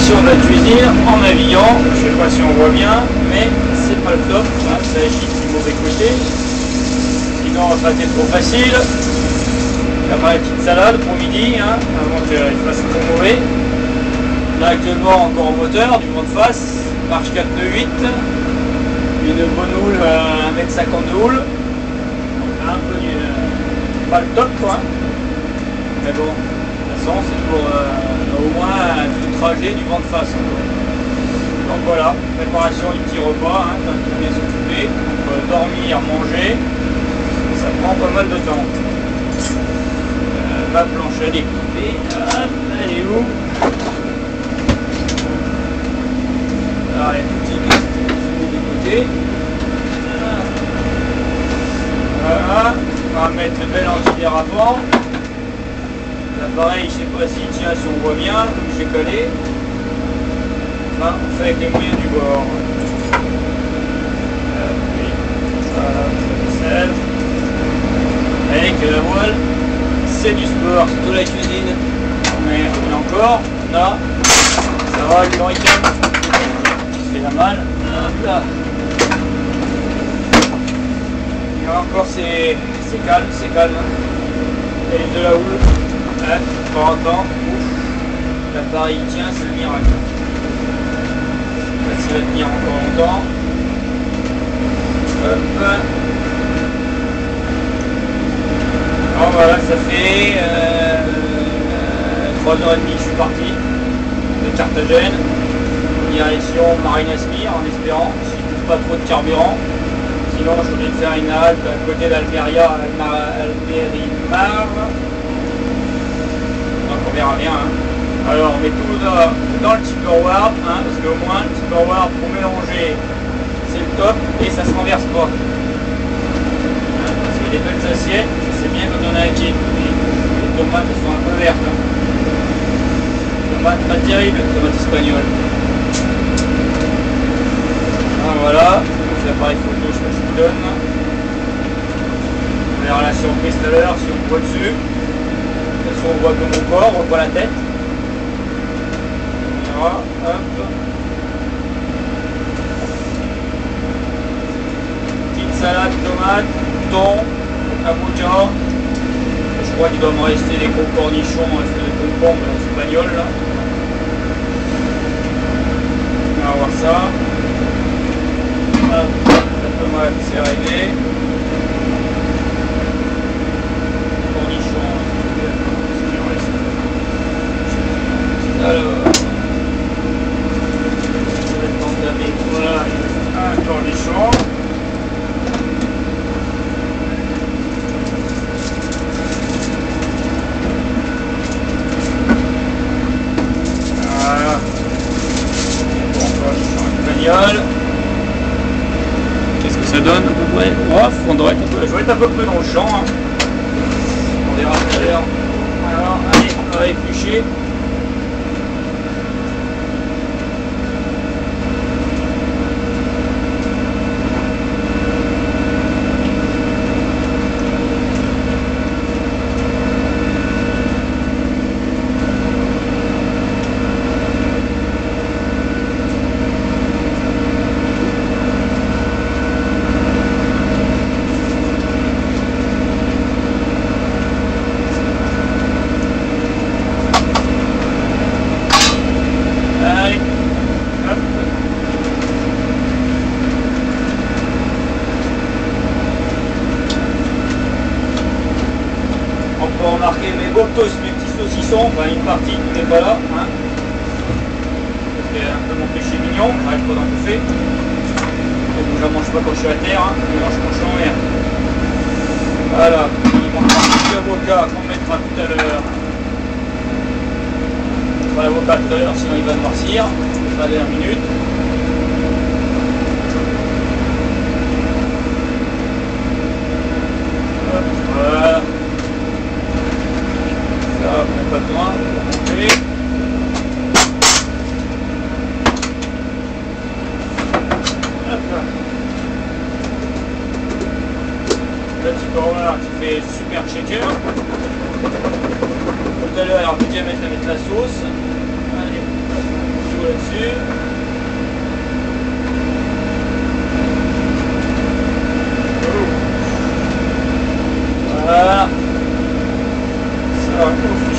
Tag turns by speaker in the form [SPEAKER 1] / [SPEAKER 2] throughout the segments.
[SPEAKER 1] préparation de la cuisine en naviguant. Je sais pas si on voit bien, mais c'est pas le top. Hein, ça agit du mauvais côté. Sinon, ça a été trop facile. Il y a pas une petite salade pour midi, hein, avant qu'il fasse trop mauvais. Là, actuellement, encore en moteur, du vent de face, marche 4 de 8. Une bonne houle, euh, 1m50 de houle. Un peu euh, pas le top, quoi. Mais bon, de toute façon, c'est pour du vent de face. Donc voilà, préparation du petit repas, quand bien s'occuper, entre dormir, manger, ça prend pas mal de temps. Euh, ma planche à découper, hop, elle est où? Voilà, on va mettre le bel antidérapant. L'appareil, je sais pas tient, si on voit bien, j'ai collé. Enfin, on fait avec les moyens du bord. Euh. Avec la voile, c'est du sport, surtout la cuisine. Mais et encore, a, ça va, le. Il fait la mal. Hop là. Et encore, c'est c'est calme, c'est calme. Et de la houle. Temps, ouf, l'appareil il tient, c'est le miracle. S'il va tenir encore longtemps. Hop. Alors voilà, ça fait euh, 3h30 que je suis parti de Carthagène, direction Marine Aspire en espérant, si je trouve pas trop de carburant. Sinon, je voulais faire une halte à côté d'Almeria, Almerimar. On verra bien. hein. Alors on met tout dans, dans le Tupperware, hein, parce qu'au moins le Tupperware pour mélanger c'est le top et ça se renverse pas. Hein, parce a des belles assiettes, sais bien quand on a mais les tomates sont un peu vertes. hein. Tomates pas terribles, tomates espagnoles. Voilà, l'appareil photo, je sais pas ce qu'il donne. On verra la surprise tout à l'heure si on voit dessus. On voit que mon corps, on voit la tête. Verra, hop. Petite salade, tomate, thon, capucha. Je crois qu'il doit me rester des gros cornichons, hein, c'est des concombres espagnols là. On va voir ça réglé. Cornichons, ce qu'il en reste. Alors, je vais entamer voilà, un cornichon. Voilà. Bon, cornichon espagnol. Qu'est-ce que ça donne à peu près on être peu, je vais être à peu près dans le champ. hein. On verra tout à l'heure. Alors, allez, on va éplucher. Allez, hop. On mes boltos, mes petits saucissons, une partie qui n'est pas là. Hein. C'est un peu mon péché mignon, arrête pas d'en bouffer. Je la mange pas quand je suis à terre, hein. je la mange quand je suis en mer. Voilà, il manque un petit avocat qu'on mettra tout à l'heure. L'avocat tout à l'heure, sinon il va noircir. Pas dernière minute. Hop, Voilà. Ça, on n'a pas va monter. Hop là. Le petit corner qui fait super shaker. Tout à l'heure, aurait pu bien mettre, la sauce. Allez. dessus. Voilà. Ça, fichier.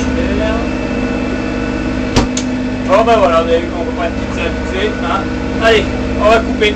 [SPEAKER 1] Bon ben voilà, vous avez vu qu'on petite salle vite fait. Hein. Allez, on va couper.